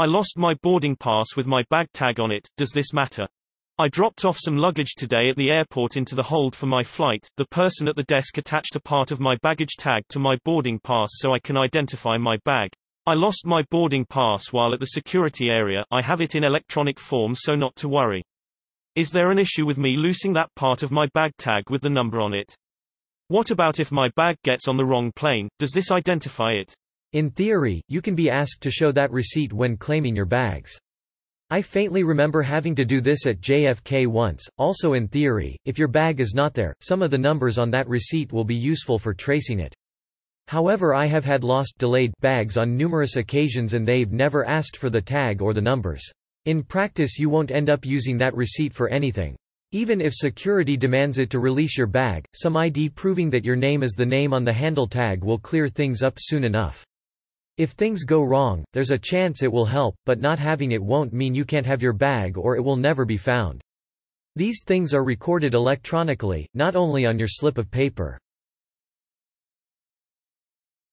I lost my boarding pass with my bag tag on it, does this matter? I dropped off some luggage today at the airport into the hold for my flight. The person at the desk attached a part of my baggage tag to my boarding pass so I can identify my bag. I lost my boarding pass while at the security area. I have it in electronic form so not to worry. Is there an issue with me losing that part of my bag tag with the number on it? What about if my bag gets on the wrong plane, does this identify it? In theory, you can be asked to show that receipt when claiming your bags. I faintly remember having to do this at JFK once. Also in theory, if your bag is not there, some of the numbers on that receipt will be useful for tracing it. However I have had lost delayed bags on numerous occasions and they've never asked for the tag or the numbers. In practice you won't end up using that receipt for anything. Even if security demands it to release your bag, some ID proving that your name is the name on the handle tag will clear things up soon enough. If things go wrong, there's a chance it will help, but not having it won't mean you can't have your bag or it will never be found. These things are recorded electronically, not only on your slip of paper.